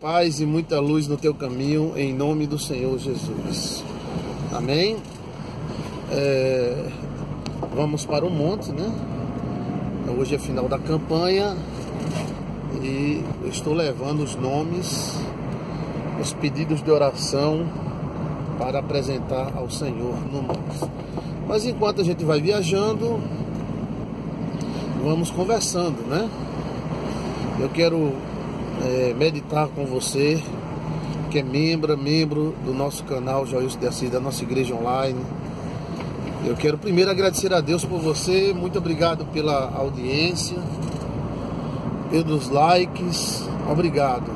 Paz e muita luz no teu caminho, em nome do Senhor Jesus. Amém? É, vamos para o monte, né? Hoje é final da campanha e eu estou levando os nomes, os pedidos de oração para apresentar ao Senhor no monte. Mas enquanto a gente vai viajando, vamos conversando, né? Eu quero é, meditar com você, que é membro, membro do nosso canal Joilson de Assis, da nossa igreja online. Eu quero primeiro agradecer a Deus por você, muito obrigado pela audiência, pelos likes, obrigado.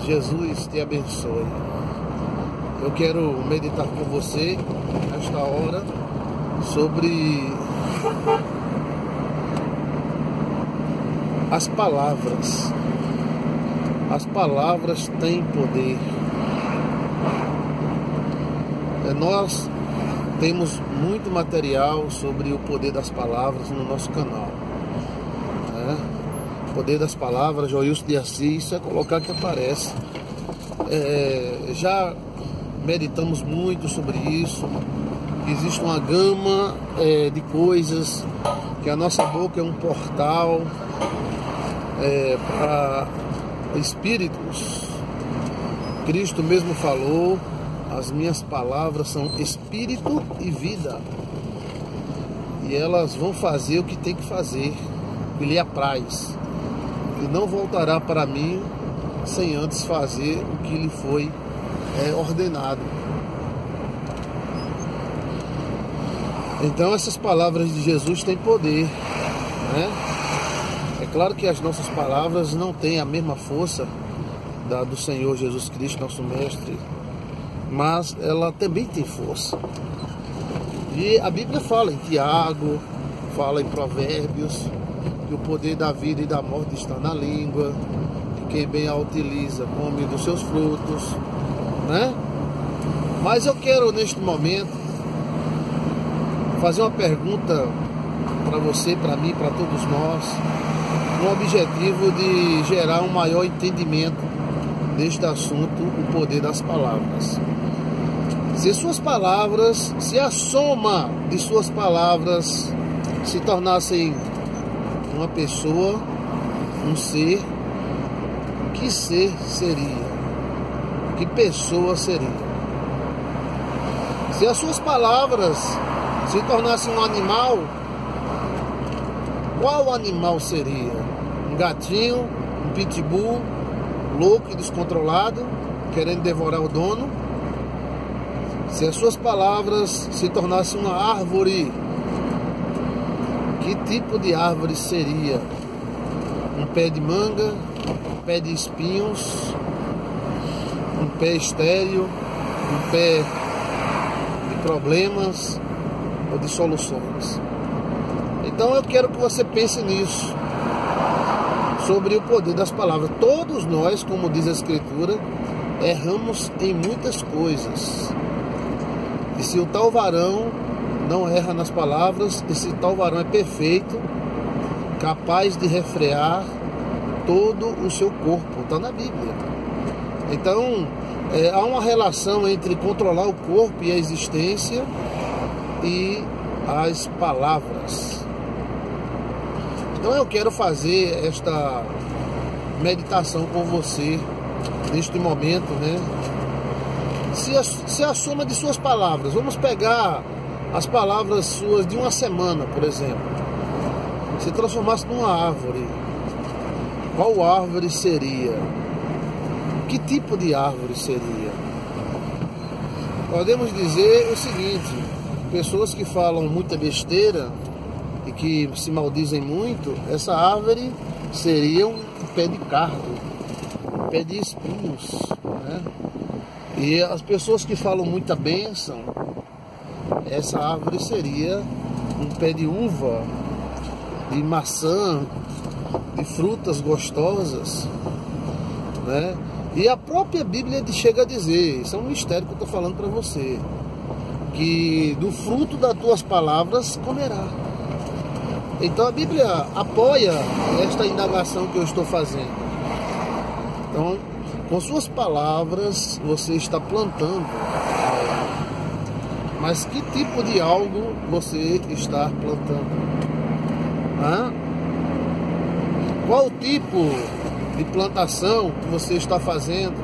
Jesus te abençoe. Eu quero meditar com você nesta hora sobre as palavras as palavras têm poder. É, nós temos muito material sobre o poder das palavras no nosso canal. Né? O poder das palavras, Joilson de Assis, é colocar que aparece. É, já meditamos muito sobre isso. Existe uma gama é, de coisas que a nossa boca é um portal é, para espíritos. Cristo mesmo falou: as minhas palavras são espírito e vida. E elas vão fazer o que tem que fazer, que lhe apraz. E não voltará para mim sem antes fazer o que lhe foi é, ordenado. Então essas palavras de Jesus têm poder, né? Claro que as nossas palavras não têm a mesma força da do Senhor Jesus Cristo, nosso Mestre, mas ela também tem força. E a Bíblia fala em Tiago, fala em Provérbios, que o poder da vida e da morte está na língua, que quem bem a utiliza come dos seus frutos, né? Mas eu quero neste momento fazer uma pergunta para você, para mim, para todos nós com o objetivo de gerar um maior entendimento deste assunto, o poder das palavras. Se suas palavras, se a soma de suas palavras se tornassem uma pessoa, um ser, que ser seria? Que pessoa seria? Se as suas palavras se tornassem um animal, qual animal seria? Um gatinho, um pitbull, louco e descontrolado, querendo devorar o dono? Se as suas palavras se tornassem uma árvore, que tipo de árvore seria? Um pé de manga, um pé de espinhos, um pé estéreo, um pé de problemas ou de soluções? Então eu quero que você pense nisso, sobre o poder das palavras. Todos nós, como diz a Escritura, erramos em muitas coisas. E se o tal varão não erra nas palavras, esse tal varão é perfeito, capaz de refrear todo o seu corpo. Está na Bíblia. Então, é, há uma relação entre controlar o corpo e a existência e as palavras. Então eu quero fazer esta meditação com você neste momento, né? Se a, se a soma de suas palavras, vamos pegar as palavras suas de uma semana, por exemplo, se transformasse numa árvore, qual árvore seria? Que tipo de árvore seria? Podemos dizer o seguinte: pessoas que falam muita besteira e que se maldizem muito, essa árvore seria um pé de cardo, um pé de espinhos. Né? E as pessoas que falam muita bênção, essa árvore seria um pé de uva, de maçã, de frutas gostosas. Né? E a própria Bíblia chega a dizer, isso é um mistério que eu estou falando para você, que do fruto das tuas palavras comerá. Então a Bíblia apoia esta indagação que eu estou fazendo. Então, Com suas palavras você está plantando Mas que tipo de algo você está plantando? Hã? Qual tipo de plantação você está fazendo?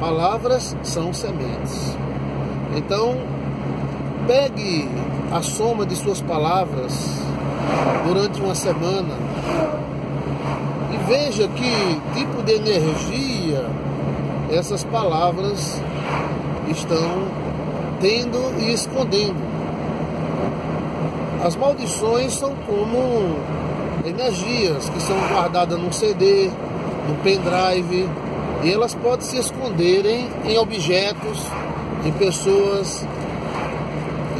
Palavras são sementes. Então, pegue a soma de suas palavras durante uma semana e veja que tipo de energia essas palavras estão tendo e escondendo. As maldições são como energias que são guardadas num CD, num pendrive, e elas podem se esconderem em objetos, em pessoas,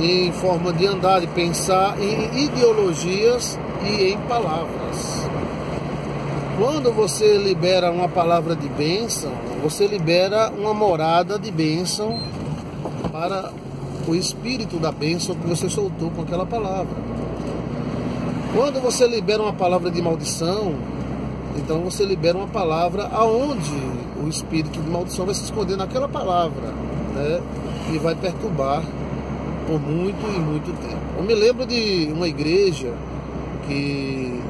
em forma de andar, de pensar, em ideologias e em palavras. Quando você libera uma palavra de bênção, você libera uma morada de bênção para o espírito da bênção que você soltou com aquela palavra. Quando você libera uma palavra de maldição, então você libera uma palavra aonde o espírito de maldição vai se esconder naquela palavra, né? E vai perturbar por muito e muito tempo. Eu me lembro de uma igreja que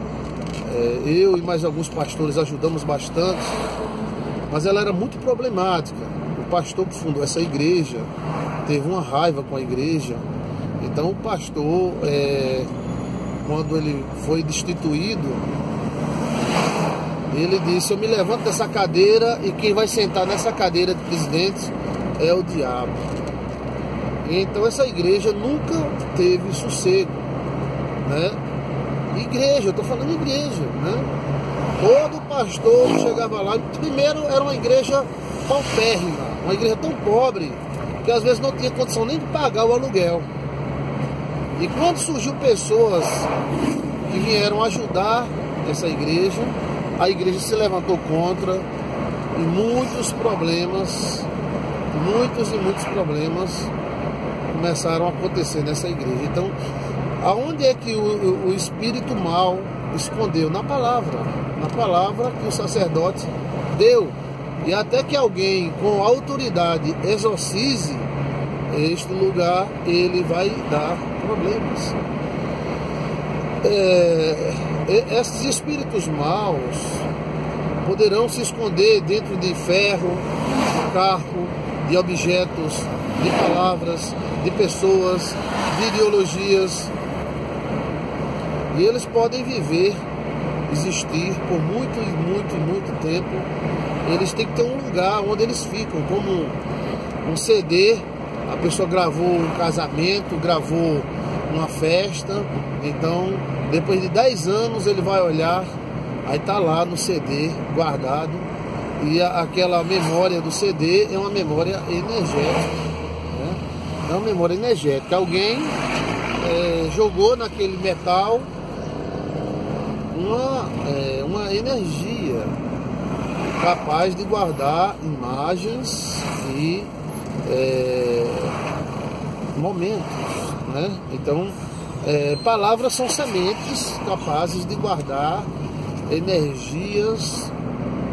é, eu e mais alguns pastores ajudamos bastante, mas ela era muito problemática. O pastor que fundou essa igreja teve uma raiva com a igreja, então o pastor, é, quando ele foi destituído, ele disse: Eu me levanto dessa cadeira e quem vai sentar nessa cadeira de presidente é o diabo. Então essa igreja nunca teve sossego, né? Igreja, eu estou falando igreja, né? Todo pastor chegava lá, primeiro era uma igreja paupérrima, uma igreja tão pobre que às vezes não tinha condição nem de pagar o aluguel. E quando surgiu pessoas que vieram ajudar essa igreja, a igreja se levantou contra e muitos problemas, muitos e muitos problemas começaram a acontecer nessa igreja. Então, aonde é que o, o espírito mal escondeu? Na palavra, na palavra que o sacerdote deu. E até que alguém com autoridade exorcize este lugar, ele vai dar problemas. É, esses espíritos maus poderão se esconder dentro de ferro, de carro, de objetos, de palavras, de pessoas, de ideologias. E eles podem viver, existir por muito e muito e muito tempo. Eles têm que ter um lugar onde eles ficam, como um CD. A pessoa gravou um casamento, gravou uma festa, então depois de 10 anos ele vai olhar, aí tá lá no CD guardado e aquela memória do CD é uma memória energética. Uma memória energética. Alguém é, jogou naquele metal uma, é, uma energia capaz de guardar imagens e é, momentos. Né? Então é, palavras são sementes capazes de guardar energias,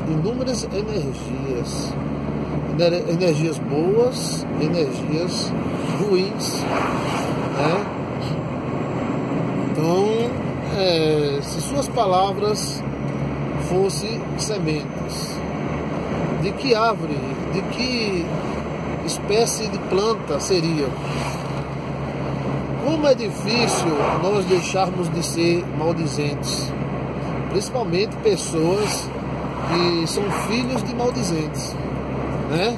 inúmeras energias, energias boas, energias ruins, né? Então, é, se suas palavras fossem sementes, de que árvore, de que espécie de planta seriam? Como é difícil nós deixarmos de ser maldizentes, principalmente pessoas que são filhos de maldizentes, né?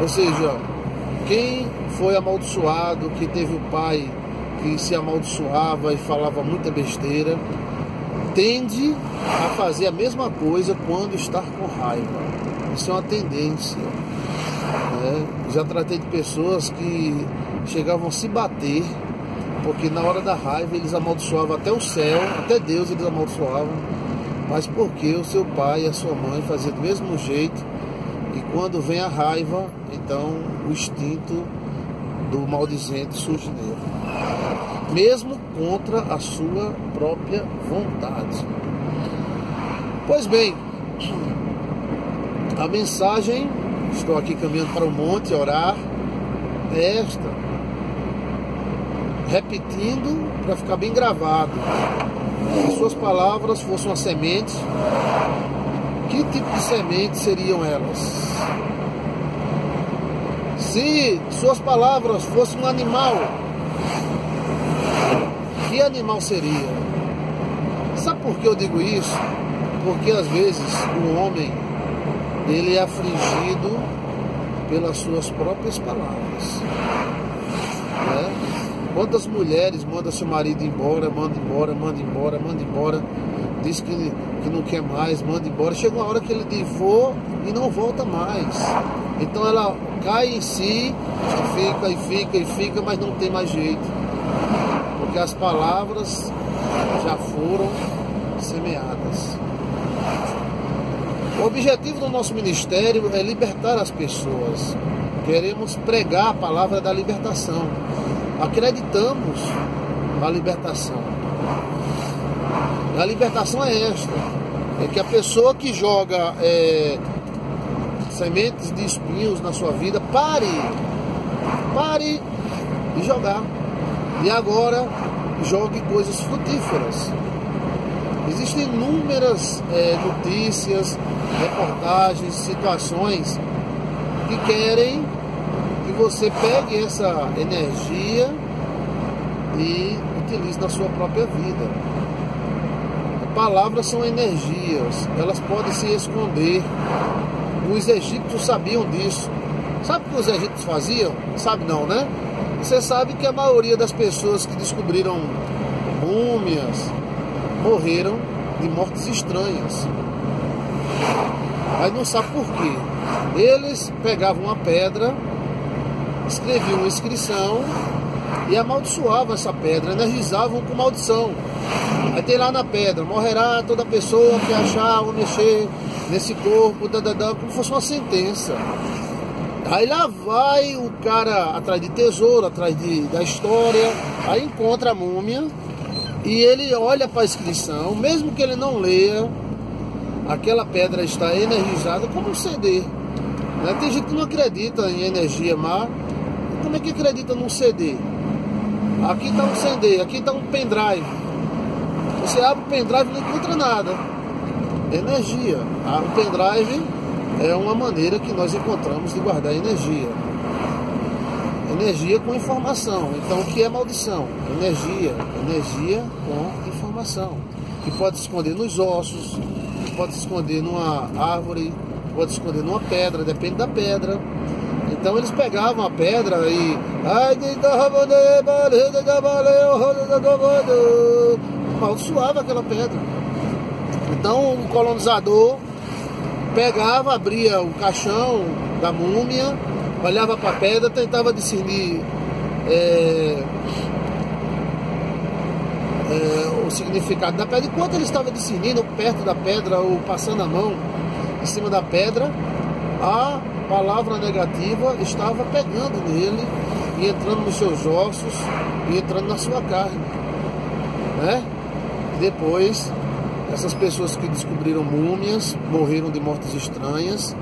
Ou seja, quem foi amaldiçoado, que teve o pai que se amaldiçoava e falava muita besteira, tende a fazer a mesma coisa quando está com raiva. Isso é uma tendência. Né? Já tratei de pessoas que chegavam a se bater porque na hora da raiva eles amaldiçoavam até o céu, até Deus eles amaldiçoavam, mas porque o seu pai e a sua mãe faziam do mesmo jeito, e quando vem a raiva, então o instinto do maldizente surge nele, mesmo contra a sua própria vontade. Pois bem, A mensagem, estou aqui caminhando para o monte orar, é esta. Repetindo para ficar bem gravado. Se suas palavras fossem uma semente, que tipo de semente seriam elas? Se suas palavras fossem um animal, que animal seria? Sabe por que eu digo isso? Porque às vezes o homem ele é afligido pelas suas próprias palavras. Quantas mulheres mandam seu marido embora, manda embora, manda embora, manda embora, diz que, que não quer mais, manda embora. Chega uma hora que ele diz for e não volta mais. Então ela cai em si, fica e fica e fica, mas não tem mais jeito. Porque as palavras já foram semeadas. O objetivo do nosso ministério é libertar as pessoas. Queremos pregar a palavra da libertação. Acreditamos na libertação. A libertação é esta: é que a pessoa que joga é, sementes de espinhos na sua vida, pare, pare de jogar. E agora jogue coisas frutíferas. Existem inúmeras é, notícias, reportagens, situações que querem que você pegue essa energia e utilize na sua própria vida. Palavras são energias, elas podem se esconder. Os egípcios sabiam disso. Sabe o que os egípcios faziam? Sabe não, né? Você sabe que a maioria das pessoas que descobriram múmias morreram de mortes estranhas. Mas não sabe por quê. Eles pegavam uma pedra, escreviam uma inscrição e amaldiçoavam essa pedra, energizavam com maldição. Aí tem lá na pedra, morrerá toda pessoa que achar ou mexer nesse corpo, dadadá, como fosse uma sentença. Aí lá vai o cara atrás de tesouro, atrás de, da história, aí encontra a múmia e ele olha para a inscrição, mesmo que ele não leia, aquela pedra está energizada como um CD. Né? Tem gente que não acredita em energia má, como é que acredita num CD? Aqui está um CD, aqui está um pendrive. Você abre o pendrive e não encontra nada. Energia. Ah, o pendrive é uma maneira que nós encontramos de guardar energia. Energia com informação. Então, o que é maldição? Energia. Energia com informação. Que pode se esconder nos ossos, que pode se esconder numa árvore, pode se esconder numa pedra, depende da pedra. Então eles pegavam a pedra e. Maldiçoava aquela pedra. Então o colonizador pegava, abria o caixão da múmia, olhava para a pedra, tentava discernir é, é, o significado da pedra. Enquanto ele estava discernindo perto da pedra ou passando a mão em cima da pedra, a palavra negativa estava pegando nele e entrando nos seus ossos e entrando na sua carne. Né? Depois essas pessoas que descobriram múmias morreram de mortes estranhas,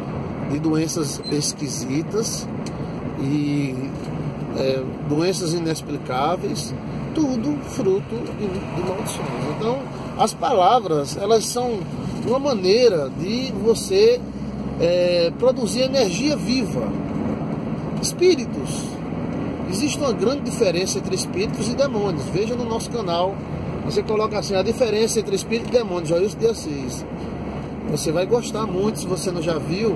de doenças esquisitas e é, doenças inexplicáveis, tudo fruto de, de maldições. Então, as palavras, elas são uma maneira de você é, produzir energia viva. Espíritos. Existe uma grande diferença entre espíritos e demônios. Veja no nosso canal você coloca assim, a diferença entre espírito e demônio, Joilson de Assis. Você vai gostar muito, se você não já viu.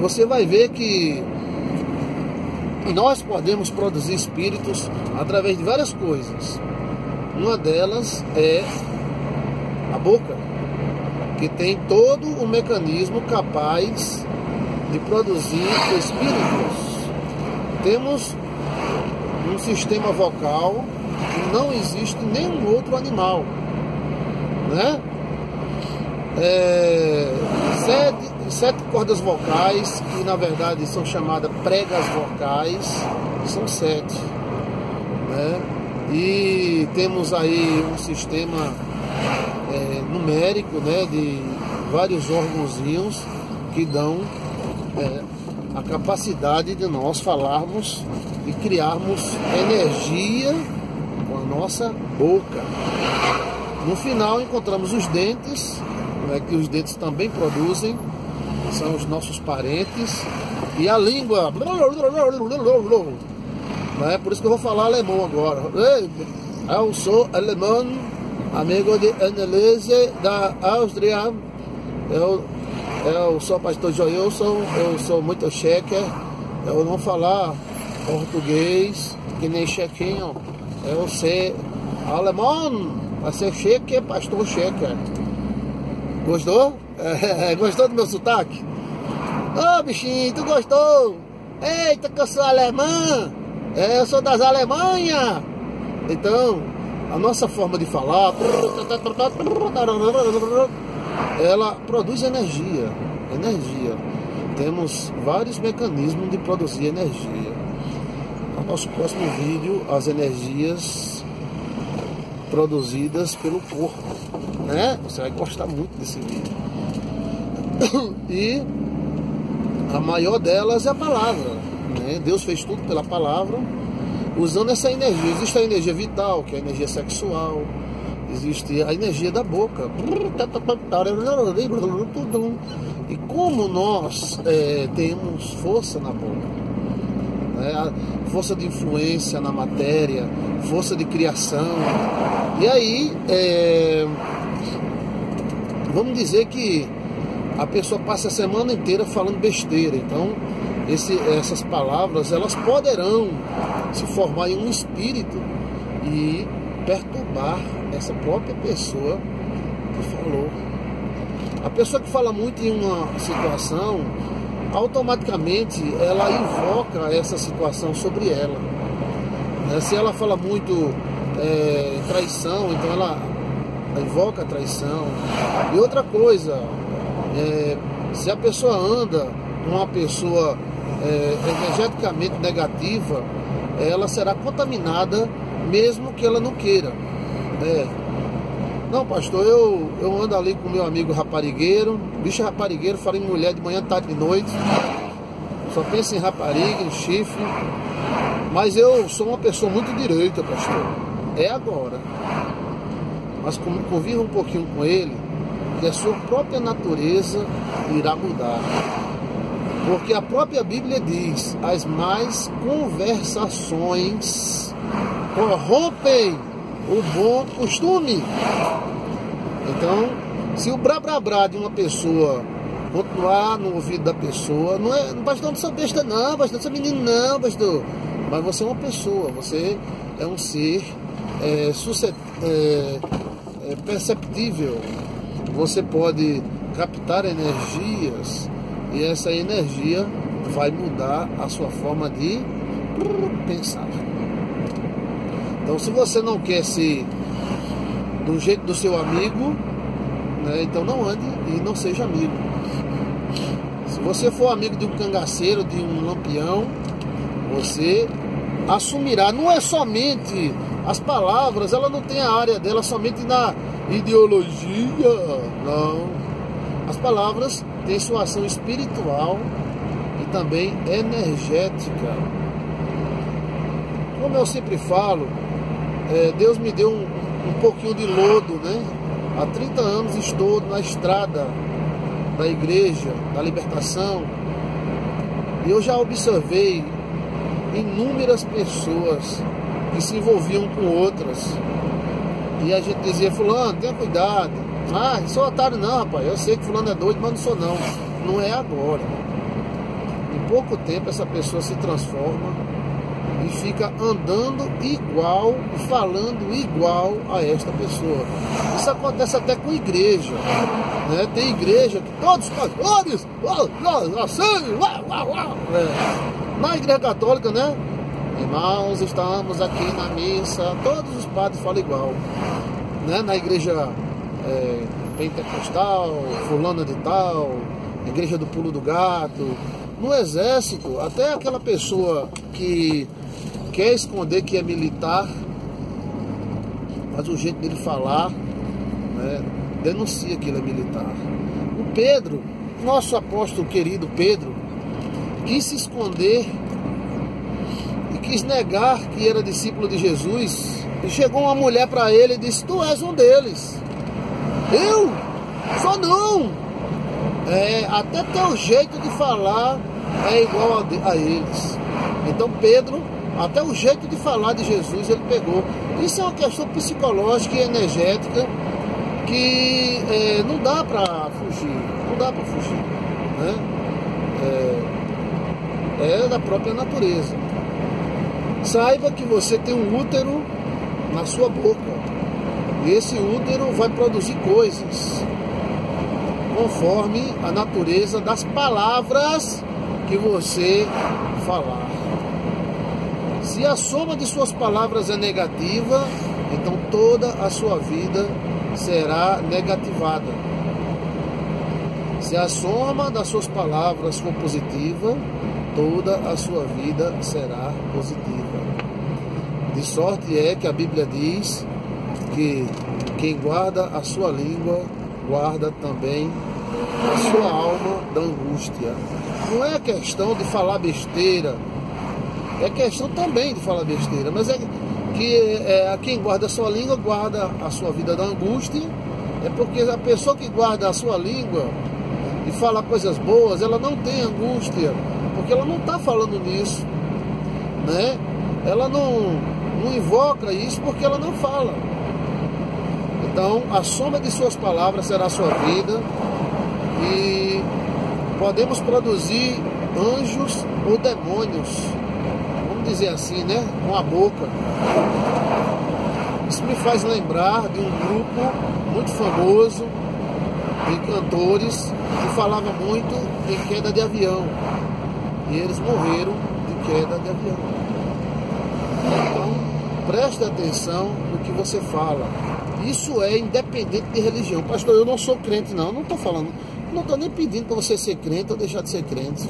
Você vai ver que nós podemos produzir espíritos através de várias coisas. Uma delas é a boca, que tem todo o mecanismo capaz de produzir espíritos. Temos um sistema vocal não existe nenhum outro animal. Né? É, sete, sete cordas vocais, que na verdade são chamadas pregas vocais, são sete. Né? E temos aí um sistema é, numérico né, de vários órgãozinhos que dão é, a capacidade de nós falarmos e criarmos energia com a nossa boca. No final encontramos os dentes, né, que os dentes também produzem, são os nossos parentes, e a língua. Né, por isso que eu vou falar alemão agora. Eu sou alemão, amigo de Annelise da Áustria. Eu eu sou pastor Joilson, eu sou muito cheque, eu não falar português, que nem chequinho, eu sei alemão, para ser cheque, pastor cheque. Gostou? É, gostou do meu sotaque? Ô oh, bichinho, tu gostou? Eita, que eu sou alemã! É, eu sou das Alemanha! Então, a nossa forma de falar ela produz energia, energia. Temos vários mecanismos de produzir energia. No nosso próximo vídeo, as energias produzidas pelo corpo, né? Você vai gostar muito desse vídeo. E a maior delas é a palavra, né? Deus fez tudo pela palavra, usando essa energia. Existe a energia vital, que é a energia sexual, existe a energia da boca. E como nós é, temos força na boca, né? força de influência na matéria, força de criação. E aí, é, vamos dizer que a pessoa passa a semana inteira falando besteira. Então, esse, essas palavras elas poderão se formar em um espírito e perturbar essa própria pessoa que falou. A pessoa que fala muito em uma situação, automaticamente ela invoca essa situação sobre ela. Né? Se ela fala muito é, traição, então ela invoca a traição. E outra coisa, é, se a pessoa anda com uma pessoa é, energeticamente negativa, ela será contaminada mesmo que ela não queira. Né? Não, pastor, eu, eu ando ali com meu amigo raparigueiro, bicho é raparigueiro, fala em mulher de manhã, tarde e noite. Só pensa em rapariga, em chifre. Mas eu sou uma pessoa muito direita, pastor. É agora. Mas conviva um pouquinho com ele, que a sua própria natureza irá mudar. Porque a própria Bíblia diz: as mais conversações corrompem o bom costume. Então, se o brá brá brá de uma pessoa continuar no ouvido da pessoa, não é, pastor, não sou besta não, pastor, não sou menino não, pastor. Mas você é uma pessoa, você é um ser é, é, é perceptível. Você pode captar energias e essa energia vai mudar a sua forma de pensar. Então, se você não quer ser do jeito do seu amigo, né, então não ande e não seja amigo. Se você for amigo de um cangaceiro, de um lampião, você assumirá. Não é somente as palavras, ela não tem a área dela somente na ideologia, não. As palavras têm sua ação espiritual e também energética. Como eu sempre falo, é, Deus me deu um, um pouquinho de lodo, né? Há 30 anos estou na estrada da igreja, da libertação, e eu já observei inúmeras pessoas que se envolviam com outras. E a gente dizia, fulano, tenha cuidado. Ah, sou otário não, rapaz. Eu sei que fulano é doido, mas não sou não. Não é agora. Em pouco tempo essa pessoa se transforma e fica andando igual, falando igual a esta pessoa. Isso acontece até com igreja. Né? Tem igreja que todos os pastores. É. Na igreja católica, né? Irmãos, estamos aqui na missa, todos os padres falam igual. Né? Na igreja é, pentecostal, fulana de tal, igreja do pulo do gato, no exército, até aquela pessoa que quer esconder que é militar, mas o jeito dele falar né, denuncia que ele é militar. O Pedro, nosso apóstolo querido Pedro quis se esconder e quis negar que era discípulo de Jesus. E chegou uma mulher para ele e disse: Tu és um deles. Eu? Só não. É, até teu jeito de falar é igual a, a eles. Então Pedro, até o jeito de falar de Jesus ele pegou. Isso é uma questão psicológica e energética que é, não dá para fugir. Não dá para fugir. Né? É, é da própria natureza. Saiba que você tem um útero na sua boca. Esse útero vai produzir coisas conforme a natureza das palavras que você falar. Se a soma de suas palavras é negativa, então toda a sua vida será negativada. Se a soma das suas palavras for positiva, toda a sua vida será positiva. De sorte é que a Bíblia diz que quem guarda a sua língua, guarda também a sua alma da angústia. Não é questão de falar besteira, é questão também de falar besteira, mas é que é, quem guarda a sua língua guarda a sua vida da angústia, é porque a pessoa que guarda a sua língua e fala coisas boas, ela não tem angústia, porque ela não está falando nisso, né? Ela não não invoca isso porque ela não fala. Então, a soma de suas palavras será a sua vida e podemos produzir anjos ou demônios, vamos dizer assim, né? Com a boca. Isso me faz lembrar de um grupo muito famoso de cantores que falava muito em queda de avião. E eles morreram de queda de avião. Então, Preste atenção no que você fala. Isso é independente de religião. Pastor, eu não sou crente, não. Eu não estou falando. Não estou nem pedindo para você ser crente ou deixar de ser crente.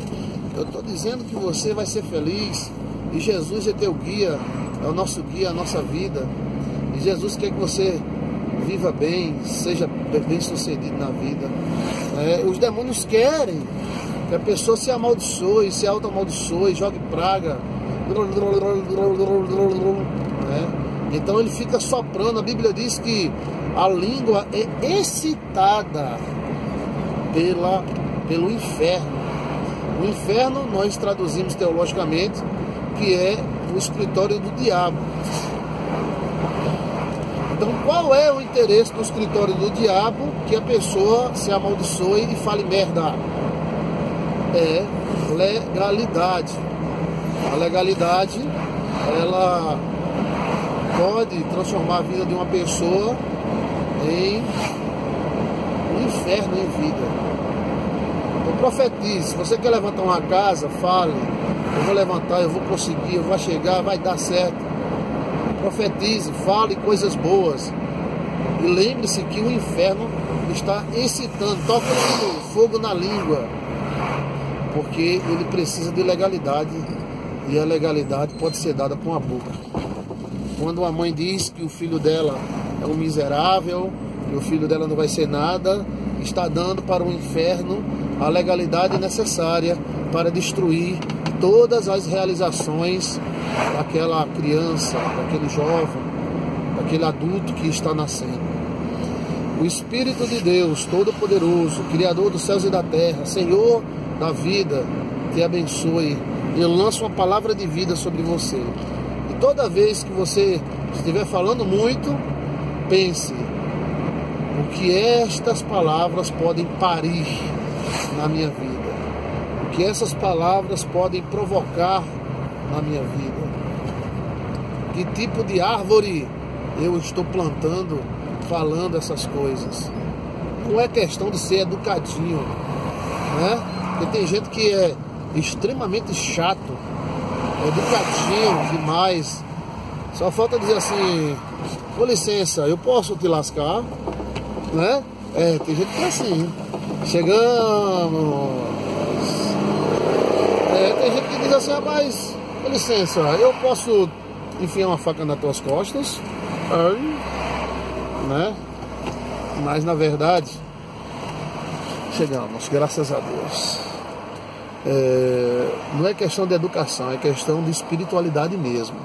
Eu estou dizendo que você vai ser feliz. E Jesus é teu guia, é o nosso guia, a nossa vida. E Jesus quer que você viva bem, seja bem sucedido na vida. É, os demônios querem que a pessoa se amaldiçoe, se auto-amaldiçoe, jogue praga. Né? Então ele fica soprando. A Bíblia diz que a língua é excitada pela, pelo inferno. O inferno nós traduzimos teologicamente que é o escritório do diabo. Então, qual é o interesse do escritório do diabo que a pessoa se amaldiçoe e fale merda? É legalidade. A legalidade, ela pode transformar a vida de uma pessoa em um inferno em vida. Então profetize, você quer levantar uma casa, fale, eu vou levantar, eu vou conseguir, eu vou chegar, vai dar certo. Profetize, fale coisas boas. E lembre-se que o inferno está excitando, tocando fogo na língua. Porque ele precisa de legalidade. E a legalidade pode ser dada com a boca. Quando uma mãe diz que o filho dela é um miserável, que o filho dela não vai ser nada, está dando para o inferno a legalidade necessária para destruir todas as realizações daquela criança, daquele jovem, daquele adulto que está nascendo. O Espírito de Deus, Todo-Poderoso, Criador dos céus e da terra, Senhor da vida, te abençoe. e lança uma palavra de vida sobre você toda vez que você estiver falando muito, pense o que estas palavras podem parir na minha vida, o que essas palavras podem provocar na minha vida, que tipo de árvore eu estou plantando falando essas coisas. Não é questão de ser educadinho, né? Porque tem gente que é extremamente chato educativo demais. Só falta dizer assim, com licença, eu posso te lascar, né? É, tem gente que é assim. Chegamos. É, tem gente que diz assim, rapaz, com licença, eu posso enfiar uma faca nas tuas costas, né? Mas na verdade, Chegamos, graças a Deus. É, não é questão de educação, é questão de espiritualidade mesmo.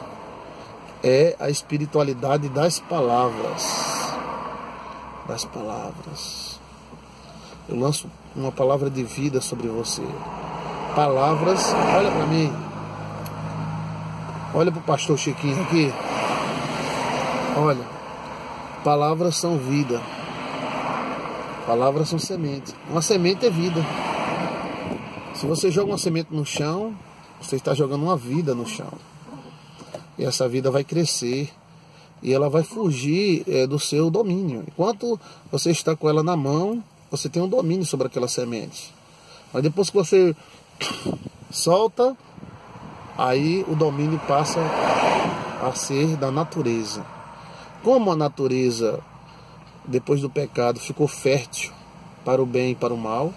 É a espiritualidade das palavras. Das palavras. Eu lanço uma palavra de vida sobre você. Palavras, olha para mim. Olha para o pastor Chiquinho aqui. Olha, palavras são vida. Palavras são semente. Uma semente é vida. Se você joga uma semente no chão, você está jogando uma vida no chão. E essa vida vai crescer e ela vai fugir é, do seu domínio. Enquanto você está com ela na mão, você tem um domínio sobre aquela semente. Mas depois que você solta, aí o domínio passa a ser da natureza. Como a natureza depois do pecado, ficou fértil para o bem e para o mal.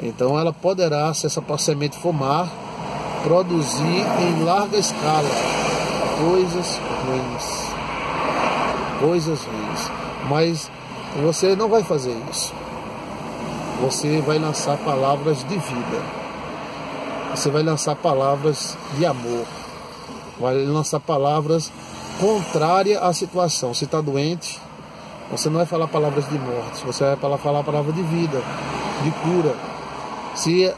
Então ela poderá, se essa semente formar, produzir em larga escala coisas ruins. Coisas ruins. Mas você não vai fazer isso. Você vai lançar palavras de vida. Você vai lançar palavras de amor. Vai lançar palavras contrárias à situação. Se está doente, você não vai falar palavras de morte, você vai falar palavras de vida, de cura. Se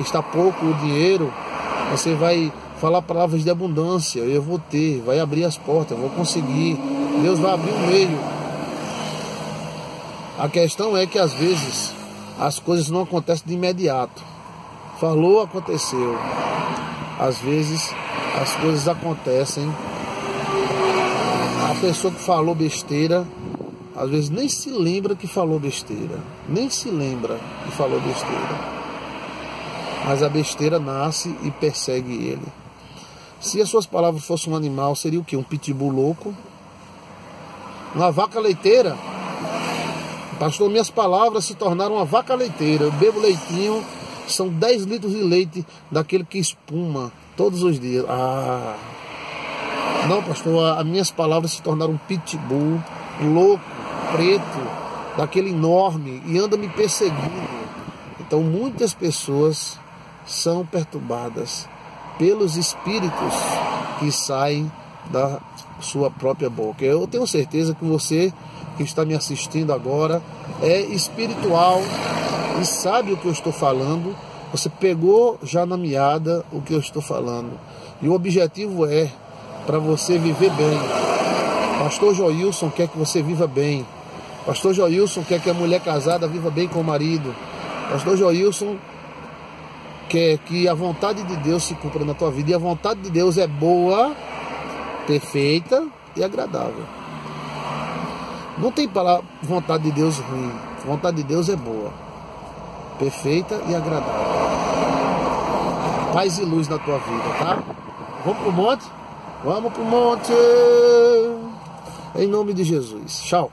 está pouco o dinheiro, você vai falar palavras de abundância. Eu vou ter, vai abrir as portas, eu vou conseguir. Deus vai abrir um meio. A questão é que às vezes as coisas não acontecem de imediato. Falou, aconteceu. Às vezes as coisas acontecem. A pessoa que falou besteira às vezes nem se lembra que falou besteira, nem se lembra que falou besteira. Mas a besteira nasce e persegue ele. Se as suas palavras fossem um animal, seria o que? Um pitbull louco? Uma vaca leiteira? Pastor, minhas palavras se tornaram uma vaca leiteira. Eu bebo leitinho, são 10 litros de leite daquele que espuma todos os dias. Ah! Não, pastor, as minhas palavras se tornaram um pitbull louco preto, daquele enorme, e anda me perseguindo. Então muitas pessoas são perturbadas pelos espíritos que saem da sua própria boca. Eu tenho certeza que você que está me assistindo agora é espiritual e sabe o que eu estou falando. Você pegou já na meada o que eu estou falando. E o objetivo é para você viver bem. Pastor Joilson quer que você viva bem. Pastor Joilson quer que a mulher casada viva bem com o marido. Pastor Joilson quer que a vontade de Deus se cumpra na tua vida. E a vontade de Deus é boa, perfeita e agradável. Não tem palavra vontade de Deus ruim. Vontade de Deus é boa, perfeita e agradável. Paz e luz na tua vida, tá? Vamos pro monte? Vamos pro monte! Em nome de Jesus. Tchau.